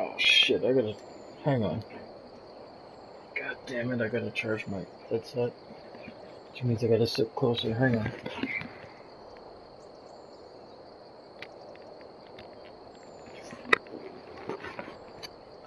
Oh shit, I gotta. Hang on. God damn it, I gotta charge my headset. Which means I gotta sit closer. Hang on.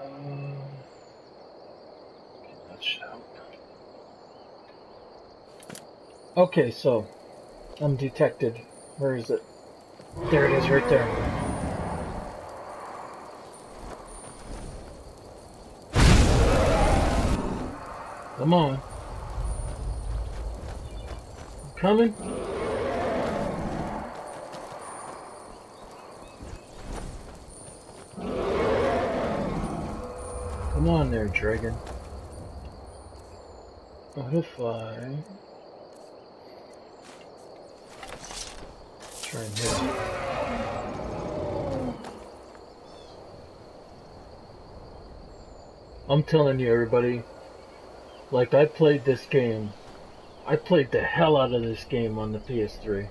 Um, okay, so I'm detected. Where is it? There it is, right there. Come on. I'm Coming? Come on there, dragon. And hit him. I'm telling you, everybody, like I played this game. I played the hell out of this game on the PS3.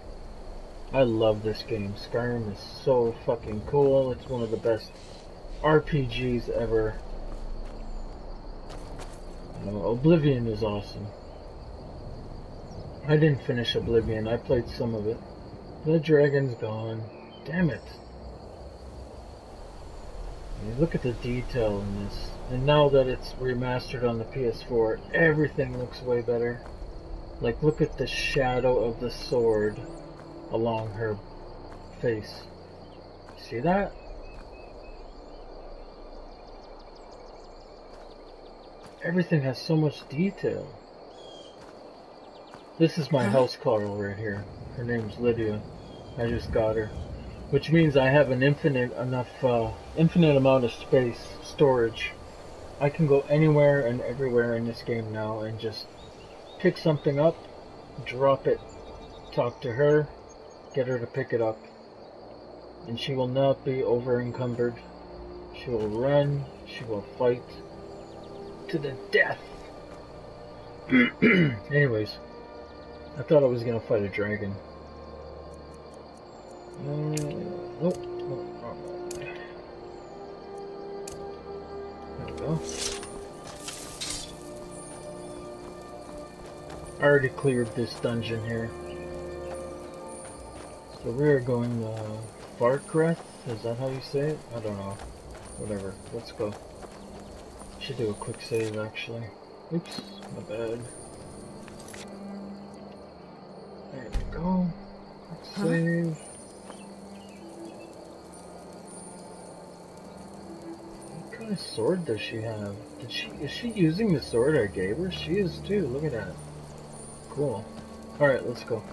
I love this game. Skyrim is so fucking cool. It's one of the best RPGs ever. Oblivion is awesome. I didn't finish Oblivion. I played some of it. The dragon's gone. Damn it. You look at the detail in this. And now that it's remastered on the PS4, everything looks way better. Like, look at the shadow of the sword along her face. See that? Everything has so much detail. This is my housecarl right here. Her name's Lydia. I just got her. Which means I have an infinite enough, uh, infinite amount of space, storage. I can go anywhere and everywhere in this game now and just pick something up, drop it, talk to her, get her to pick it up. And she will not be over encumbered. She will run, she will fight to the death. Anyways, I thought I was gonna fight a dragon. Uh, nope, go. I already cleared this dungeon here. So we are going uh, Farkreth? Is that how you say it? I don't know. Whatever. Let's go. Should do a quick save actually. Oops, my bad. There we go. Quick save. Kind of sword does she have? Did she is she using the sword I gave her? She is too. Look at that. Cool. Alright, let's go.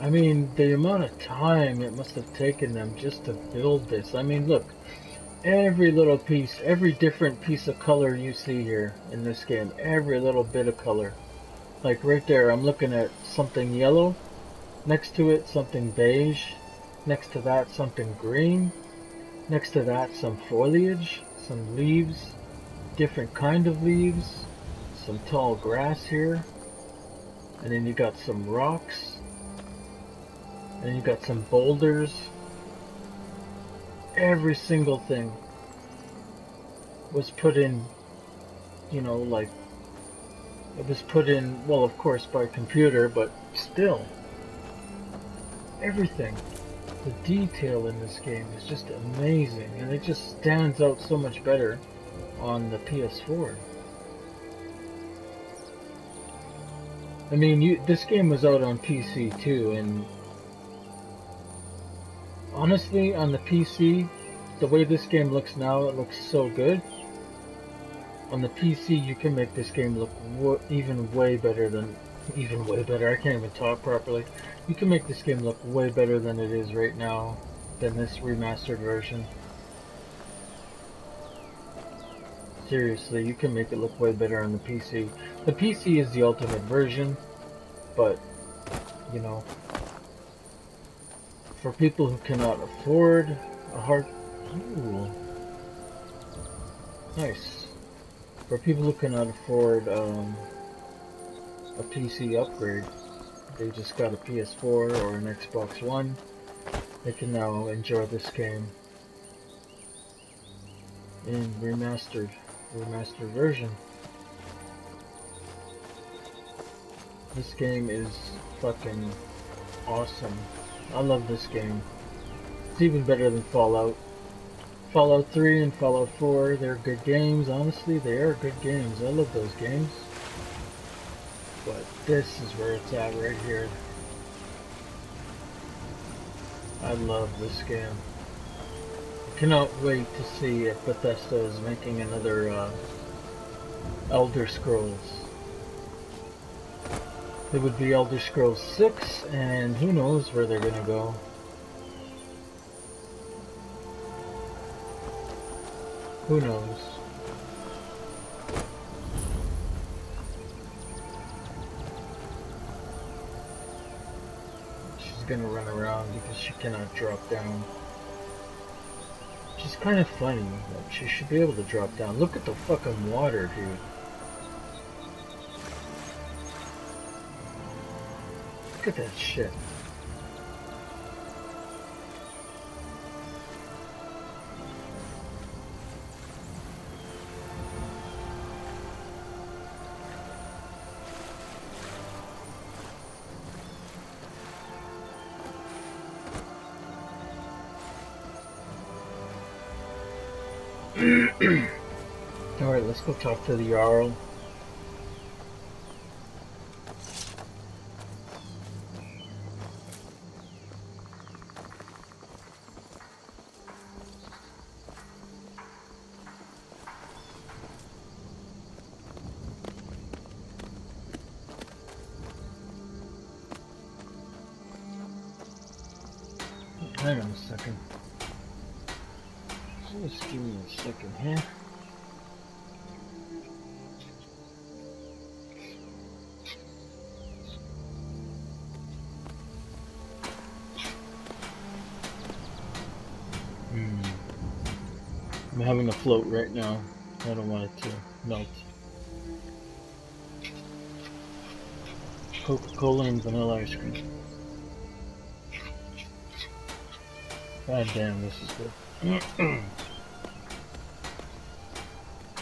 I mean, the amount of time it must have taken them just to build this. I mean, look, every little piece, every different piece of color you see here in this game, every little bit of color. Like right there, I'm looking at something yellow, next to it something beige, next to that something green, next to that some foliage, some leaves, different kind of leaves, some tall grass here, and then you got some rocks, and you got some boulders. Every single thing was put in, you know, like, it was put in, well, of course, by computer, but still. Everything. The detail in this game is just amazing, and it just stands out so much better on the PS4. I mean, you, this game was out on PC too, and honestly, on the PC, the way this game looks now, it looks so good. On the PC, you can make this game look even way better than, even way better. I can't even talk properly. You can make this game look way better than it is right now, than this remastered version. Seriously, you can make it look way better on the PC. The PC is the ultimate version, but, you know, for people who cannot afford a hard... Ooh. Nice. For people who cannot afford um, a PC upgrade, they just got a PS4 or an Xbox One, they can now enjoy this game in remastered, remastered version. This game is fucking awesome. I love this game. It's even better than Fallout. Fallout 3 and Fallout 4, they're good games. Honestly, they are good games. I love those games. But this is where it's at right here. I love this game. I cannot wait to see if Bethesda is making another uh, Elder Scrolls. It would be Elder Scrolls 6, and who knows where they're gonna go. Who knows? She's gonna run around because she cannot drop down. She's kind of funny. she should be able to drop down. Look at the fucking water, dude. Look at that shit. Talk to the Jarl. Hang on a second. Just give me a second here. Having a float right now. I don't want it to melt. Coca-Cola and vanilla ice cream. God damn, this is good.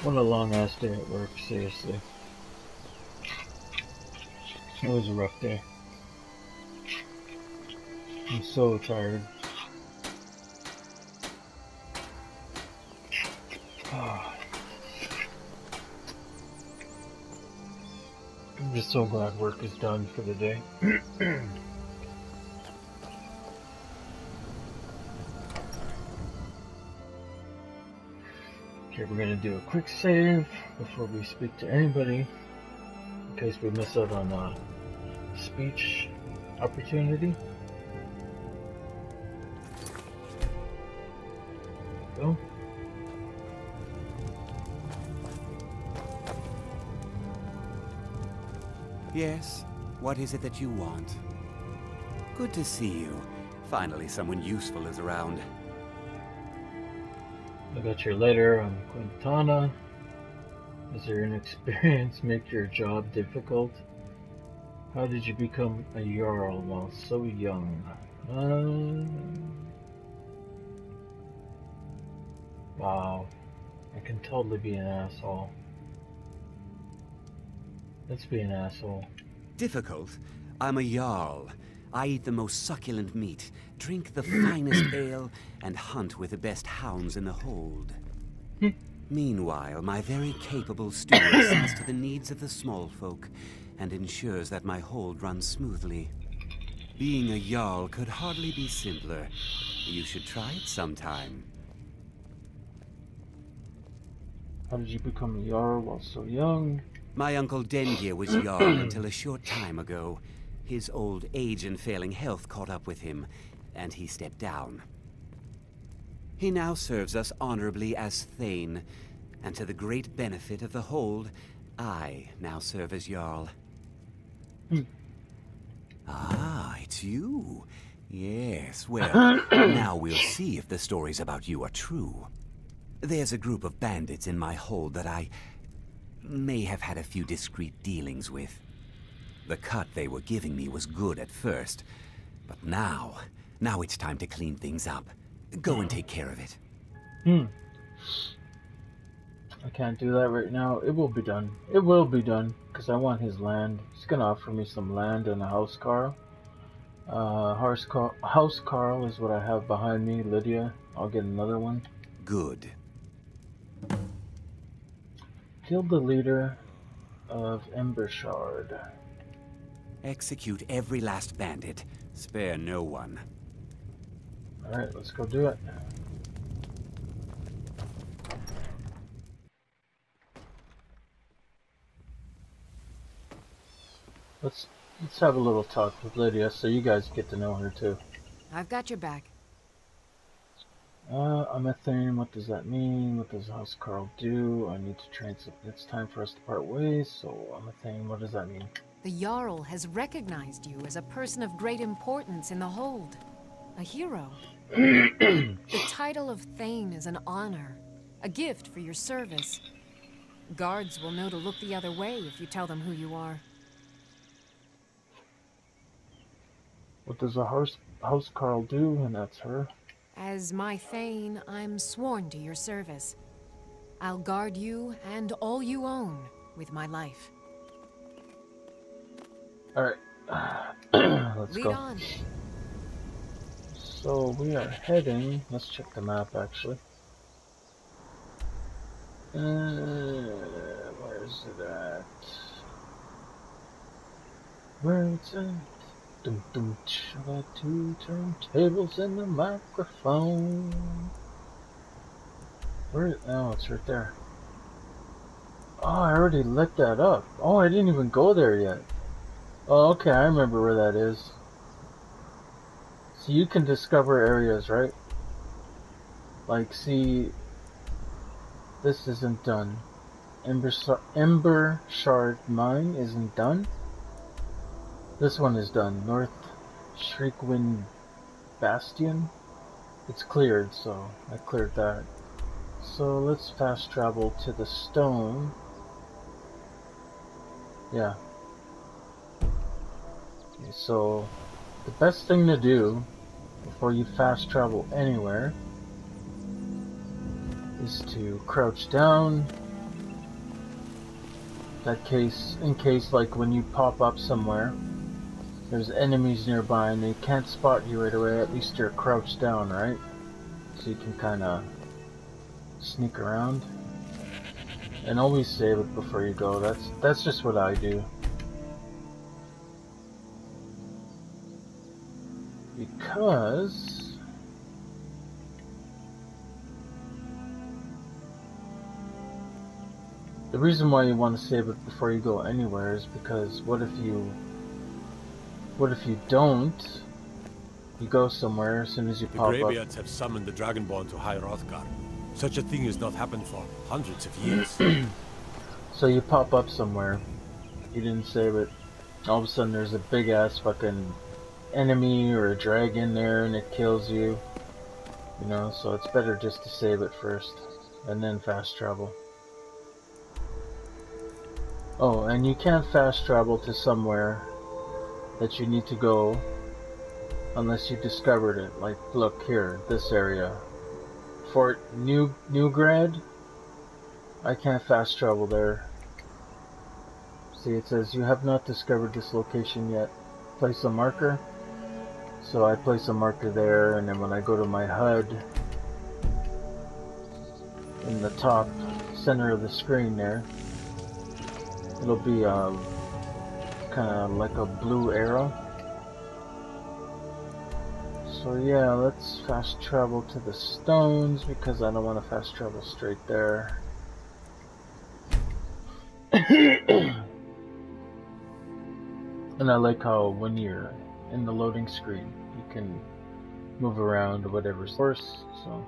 what a long ass day at work, seriously. It was a rough day. I'm so tired. I'm just so glad work is done for the day. Okay, we're gonna do a quick save before we speak to anybody, in case we miss out on a speech opportunity. Go. Yes? What is it that you want? Good to see you. Finally, someone useful is around. I got your letter on Quintana. Does your inexperience make your job difficult? How did you become a Jarl while so young? Uh... Wow. I can totally be an asshole. Let's be an asshole. Difficult? I'm a Jarl. I eat the most succulent meat, drink the finest ale, and hunt with the best hounds in the hold. Meanwhile, my very capable steward sees to the needs of the small folk and ensures that my hold runs smoothly. Being a Jarl could hardly be simpler. You should try it sometime. How did you become a Jarl while so young? My uncle Dengeir was Jarl until a short time ago. His old age and failing health caught up with him, and he stepped down. He now serves us honorably as Thane, and to the great benefit of the Hold, I now serve as Jarl. Hmm. Ah, it's you. Yes, well, now we'll see if the stories about you are true. There's a group of bandits in my hold that I may have had a few discreet dealings with. The cut they were giving me was good at first, but now, now it's time to clean things up. Go and take care of it. Hmm. I can't do that right now. It will be done. It will be done, because I want his land. He's gonna offer me some land and a house, Carl. Uh, house, Carl, housecarl is what I have behind me, Lydia. I'll get another one. Good. Killed the leader of Embershard. Execute every last bandit. Spare no one. Alright, let's go do it. Let's let's have a little talk with Lydia so you guys get to know her too. I've got your back. Uh, I'm a thing. What does that mean? What does Housecarl do? I need to train some. It's time for us to part ways. So I'm a thing. What does that mean? The Jarl has recognized you as a person of great importance in the Hold. A hero. the title of Thane is an honor. A gift for your service. Guards will know to look the other way if you tell them who you are. What does a house, housecarl do? And that's her. As my Thane, I'm sworn to your service. I'll guard you and all you own with my life. Alright. Let's Lead go. on. So we are heading. Let's check the map actually. Uh, where is it at? Where it's at? I got two turntables and a microphone. Where? Oh, it's right there. Oh, I already looked that up. Oh, I didn't even go there yet. Oh, okay, I remember where that is. So you can discover areas, right? Like, see, this isn't done. Ember, Ember Shard Mine isn't done. This one is done. North Shriekwind Bastion. It's cleared, so I cleared that. So let's fast travel to the stone. Yeah. Okay, so the best thing to do before you fast travel anywhere is to crouch down. That case, in case like when you pop up somewhere, there's enemies nearby and they can't spot you right away, at least you're crouched down, right? So you can kind of sneak around. And always save it before you go. That's that's just what I do. Because the reason why you want to save it before you go anywhere is because what if you what if you don't you go somewhere as soon as you The pop up The Greybeards have summoned the Dragonborn to High Hrothgar. Such a thing has not happened for hundreds of years. So you pop up somewhere, you didn't save it. All of a sudden, there's a big ass fucking enemy or a dragon there, and it kills you. You know, so it's better just to save it first, and then fast travel. Oh, and you can't fast travel to somewhere that you need to go unless you discovered it. Like, look here, this area, Fort New Neugrad. I can't fast travel there. See, it says you have not discovered this location yet. Place a marker. So I place a marker there, and then when I go to my HUD, in the top center of the screen there, it'll be uh, kind of like a blue arrow. So yeah, let's fast travel to the stones because I don't want to fast travel straight there. and I like how when you're in the loading screen, you can move around whatever's worse. So